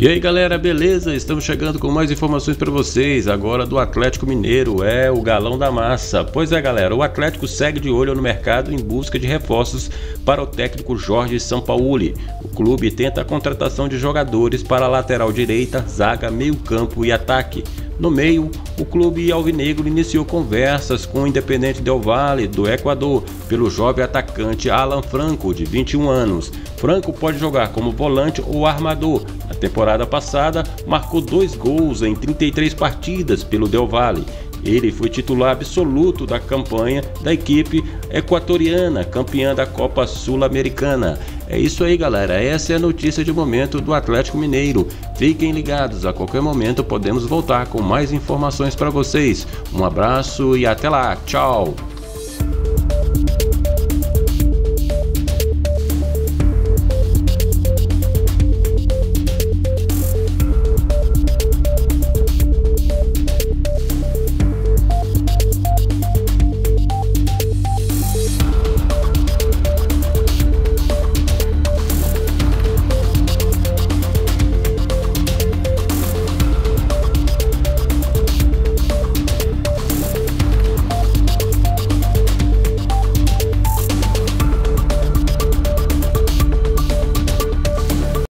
E aí galera, beleza? Estamos chegando com mais informações para vocês agora do Atlético Mineiro, é o galão da massa. Pois é galera, o Atlético segue de olho no mercado em busca de reforços para o técnico Jorge Sampaoli. Clube tenta a contratação de jogadores para lateral direita, zaga, meio campo e ataque. No meio, o clube alvinegro iniciou conversas com o Independente Del Valle, do Equador, pelo jovem atacante Alan Franco, de 21 anos. Franco pode jogar como volante ou armador. Na temporada passada, marcou dois gols em 33 partidas pelo Del Valle. Ele foi titular absoluto da campanha da equipe equatoriana, campeã da Copa Sul-Americana. É isso aí, galera. Essa é a notícia de momento do Atlético Mineiro. Fiquem ligados, a qualquer momento podemos voltar com mais informações para vocês. Um abraço e até lá. Tchau.